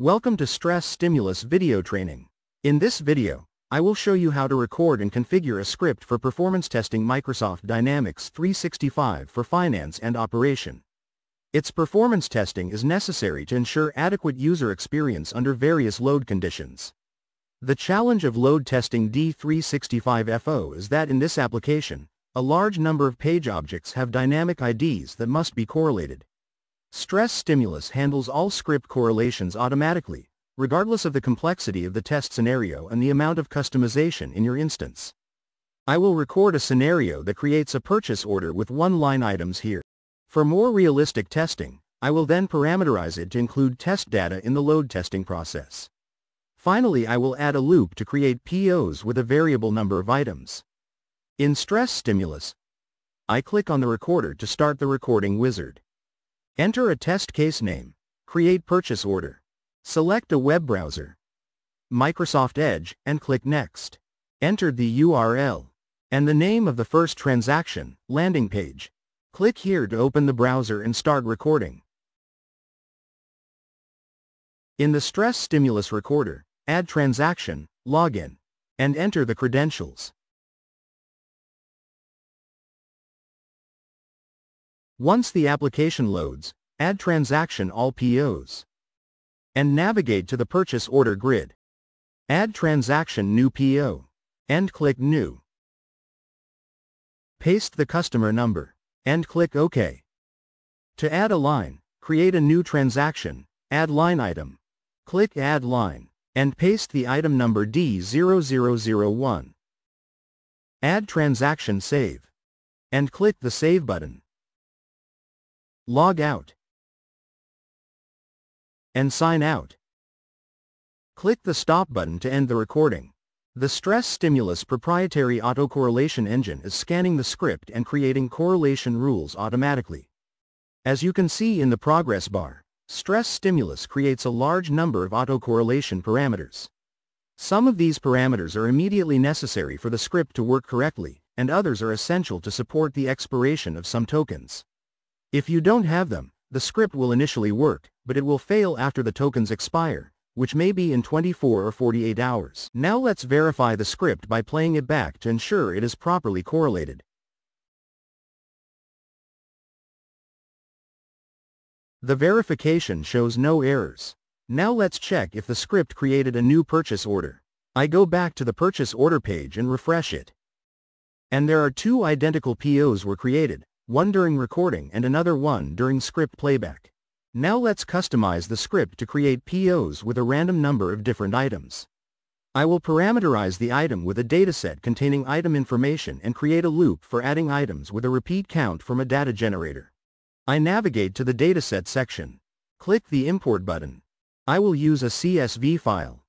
Welcome to StresStimulus video training. In this video, I will show you how to record and configure a script for performance testing Microsoft Dynamics 365 for finance and operation. Its performance testing is necessary to ensure adequate user experience under various load conditions. The challenge of load testing D365FO is that in this application, a large number of page objects have dynamic IDs that must be correlated. StresStimulus handles all script correlations automatically, regardless of the complexity of the test scenario and the amount of customization in your instance. I will record a scenario that creates a purchase order with one-line items here. For more realistic testing, I will then parameterize it to include test data in the load testing process. Finally I will add a loop to create POs with a variable number of items. In StresStimulus, I click on the recorder to start the recording wizard. Enter a test case name. Create purchase order. Select a web browser. Microsoft Edge and click Next. Enter the URL and the name of the first transaction, landing page. Click here to open the browser and start recording. In the StresStimulus Recorder, add transaction, login, and enter the credentials. Once the application loads, add transaction all POs. And navigate to the purchase order grid. Add transaction new PO. And click New. Paste the customer number. And click OK. To add a line, create a new transaction, add line item. Click Add Line, and paste the item number D0001. Add transaction save. And click the Save button. Log out. And sign out. Click the Stop button to end the recording. The StresStimulus proprietary autocorrelation engine is scanning the script and creating correlation rules automatically. As you can see in the progress bar, StresStimulus creates a large number of autocorrelation parameters. Some of these parameters are immediately necessary for the script to work correctly, and others are essential to support the expiration of some tokens. If you don't have them, the script will initially work, but it will fail after the tokens expire, which may be in 24 or 48 hours. Now let's verify the script by playing it back to ensure it is properly correlated. The verification shows no errors. Now let's check if the script created a new purchase order. I go back to the purchase order page and refresh it. And there are two identical POs were created, one during recording and another one during script playback. Now let's customize the script to create POs with a random number of different items. I will parameterize the item with a dataset containing item information and create a loop for adding items with a repeat count from a data generator. I navigate to the dataset section. Click the Import button. I will use a CSV file.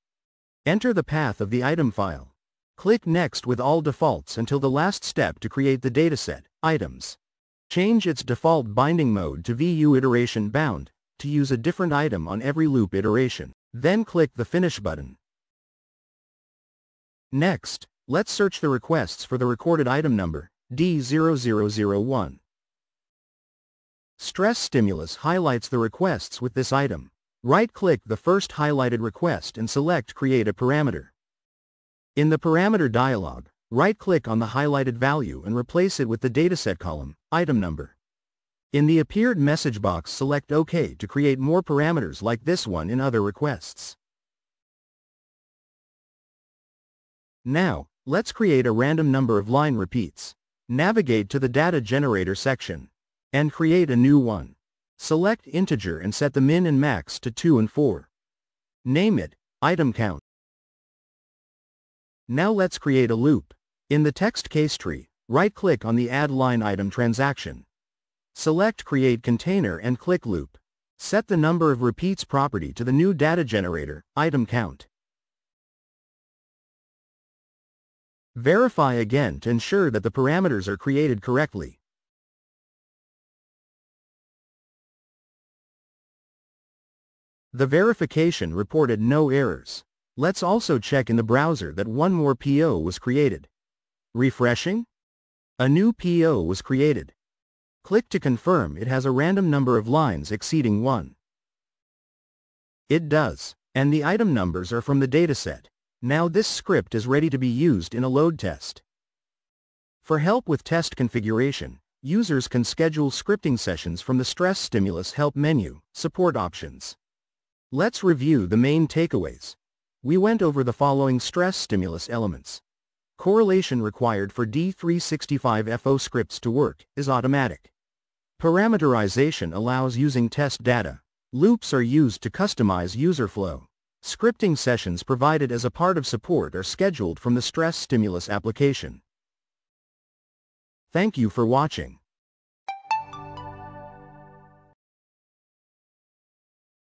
Enter the path of the item file. Click Next with all defaults until the last step to create the dataset, items. Change its default binding mode to VU iteration bound, to use a different item on every loop iteration. Then click the Finish button. Next, let's search the requests for the recorded item number, D0001. StresStimulus highlights the requests with this item. Right-click the first highlighted request and select Create a parameter. In the parameter dialog, Right-click on the highlighted value and replace it with the dataset column, item number. In the appeared message box select OK to create more parameters like this one in other requests. Now, let's create a random number of line repeats. Navigate to the data generator section. And create a new one. Select integer and set the min and max to 2 and 4. Name it, item count. Now let's create a loop. In the test case tree, right-click on the Add Line Item transaction. Select Create Container and click Loop. Set the number of repeats property to the new data generator, item count. Verify again to ensure that the parameters are created correctly. The verification reported no errors. Let's also check in the browser that one more PO was created. Refreshing? A new PO was created. Click to confirm it has a random number of lines exceeding 1. It does. And the item numbers are from the dataset. Now this script is ready to be used in a load test. For help with test configuration, users can schedule scripting sessions from the StresStimulus Help menu, Support Options. Let's review the main takeaways. We went over the following StresStimulus elements. Correlation required for D365FO scripts to work is automatic. Parameterization allows using test data. Loops are used to customize user flow. Scripting sessions provided as a part of support are scheduled from the StresStimulus application. Thank you for watching.